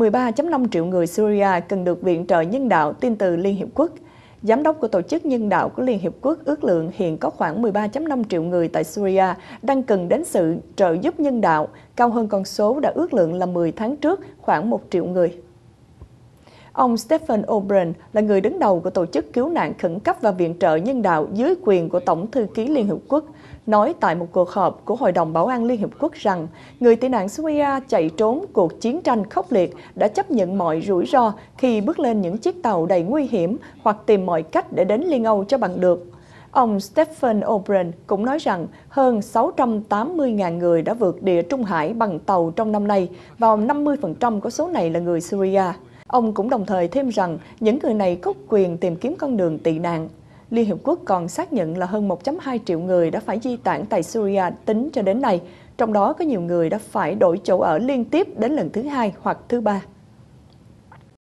13.5 triệu người Syria cần được viện trợ nhân đạo tin từ Liên Hiệp Quốc. Giám đốc của Tổ chức Nhân đạo của Liên Hiệp Quốc ước lượng hiện có khoảng 13.5 triệu người tại Syria đang cần đến sự trợ giúp nhân đạo, cao hơn con số đã ước lượng là 10 tháng trước khoảng 1 triệu người. Ông Stephen O'Brien là người đứng đầu của Tổ chức Cứu nạn Khẩn cấp và Viện trợ Nhân đạo dưới quyền của Tổng Thư ký Liên Hợp Quốc, nói tại một cuộc họp của Hội đồng Bảo an Liên Hợp Quốc rằng người tị nạn Syria chạy trốn cuộc chiến tranh khốc liệt đã chấp nhận mọi rủi ro khi bước lên những chiếc tàu đầy nguy hiểm hoặc tìm mọi cách để đến Liên Âu cho bằng được. Ông Stephen O'Brien cũng nói rằng hơn 680.000 người đã vượt địa Trung Hải bằng tàu trong năm nay và 50% của số này là người Syria. Ông cũng đồng thời thêm rằng những người này có quyền tìm kiếm con đường tị nạn. Liên Hiệp Quốc còn xác nhận là hơn 1.2 triệu người đã phải di tản tại Syria tính cho đến nay, trong đó có nhiều người đã phải đổi chỗ ở liên tiếp đến lần thứ hai hoặc thứ ba.